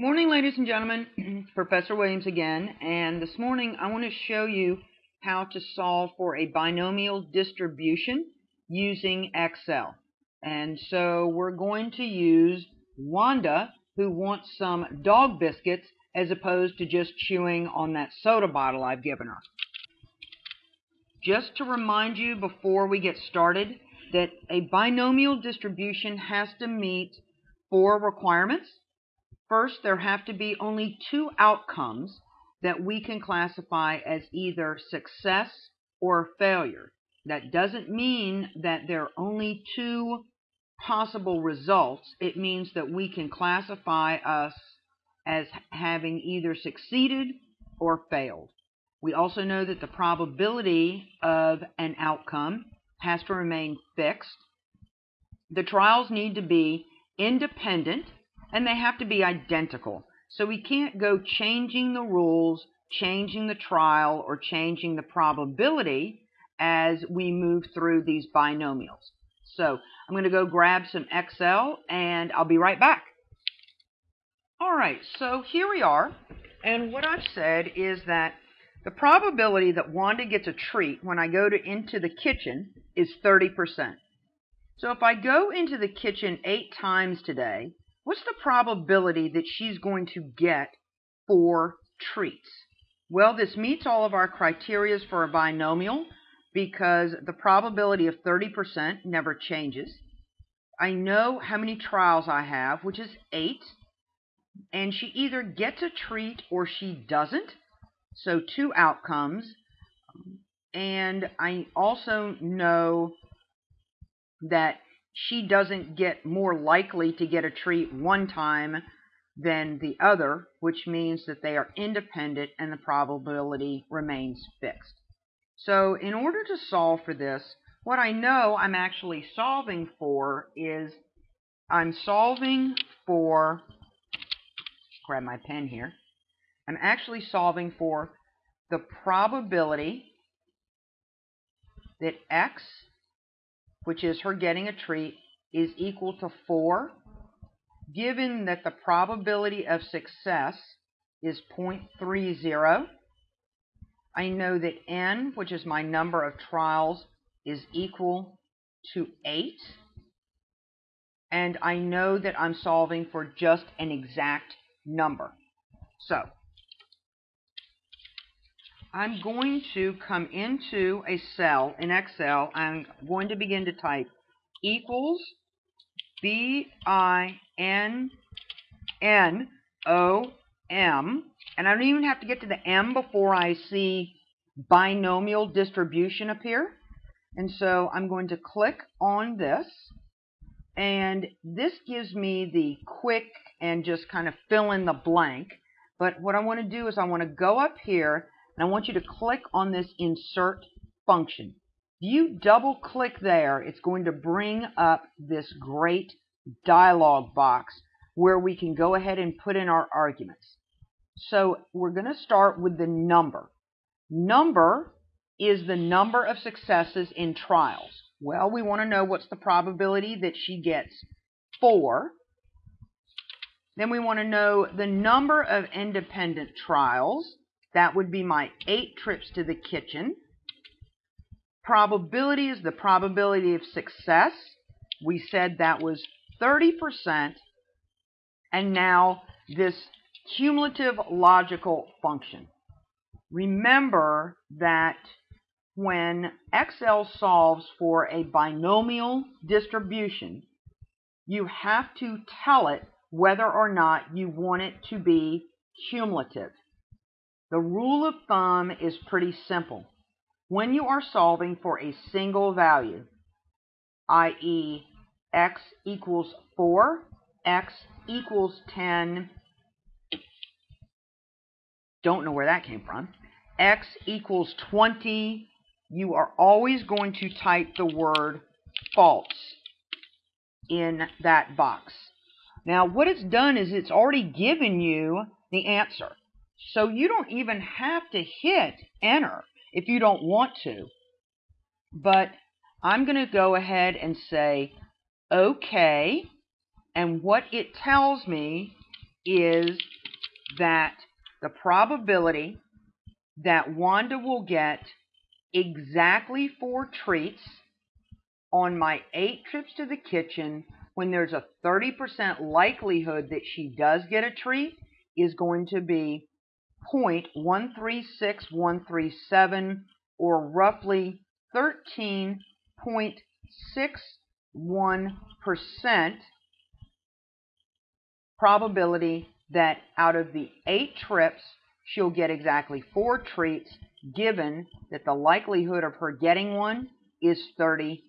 Morning, ladies and gentlemen. Professor Williams again, and this morning I want to show you how to solve for a binomial distribution using Excel. And so we're going to use Wanda, who wants some dog biscuits as opposed to just chewing on that soda bottle I've given her. Just to remind you before we get started that a binomial distribution has to meet four requirements. First, there have to be only two outcomes that we can classify as either success or failure. That doesn't mean that there are only two possible results. It means that we can classify us as having either succeeded or failed. We also know that the probability of an outcome has to remain fixed. The trials need to be independent and they have to be identical. So we can't go changing the rules, changing the trial, or changing the probability as we move through these binomials. So I'm going to go grab some Excel and I'll be right back. All right, so here we are. And what I've said is that the probability that Wanda gets a treat when I go to into the kitchen is 30%. So if I go into the kitchen eight times today, what's the probability that she's going to get four treats? Well, this meets all of our criteria for a binomial because the probability of 30% never changes. I know how many trials I have, which is eight, and she either gets a treat or she doesn't. So two outcomes. And I also know that she doesn't get more likely to get a treat one time than the other, which means that they are independent and the probability remains fixed. So in order to solve for this, what I know I'm actually solving for is I'm solving for, grab my pen here, I'm actually solving for the probability that x which is her getting a treat, is equal to 4, given that the probability of success is 0.30, I know that n, which is my number of trials, is equal to 8. And I know that I'm solving for just an exact number. So, I'm going to come into a cell in Excel. I'm going to begin to type equals B-I-N-N-O-M. And I don't even have to get to the M before I see binomial distribution appear. And so I'm going to click on this. And this gives me the quick and just kind of fill in the blank. But what I want to do is I want to go up here and I want you to click on this insert function. If you double click there, it's going to bring up this great dialog box where we can go ahead and put in our arguments. So we're going to start with the number. Number is the number of successes in trials. Well, we want to know what's the probability that she gets 4. Then we want to know the number of independent trials. That would be my eight trips to the kitchen. Probability is the probability of success. We said that was 30%. And now this cumulative logical function. Remember that when Excel solves for a binomial distribution, you have to tell it whether or not you want it to be cumulative. The rule of thumb is pretty simple. When you are solving for a single value, i.e. x equals 4, x equals 10, don't know where that came from, x equals 20, you are always going to type the word false in that box. Now, what it's done is it's already given you the answer. So you don't even have to hit enter if you don't want to. But I'm going to go ahead and say OK. And what it tells me is that the probability that Wanda will get exactly four treats on my eight trips to the kitchen when there's a 30% likelihood that she does get a treat is going to be 0.136137 or roughly 13.61% probability that out of the eight trips, she'll get exactly four treats, given that the likelihood of her getting one is 30%.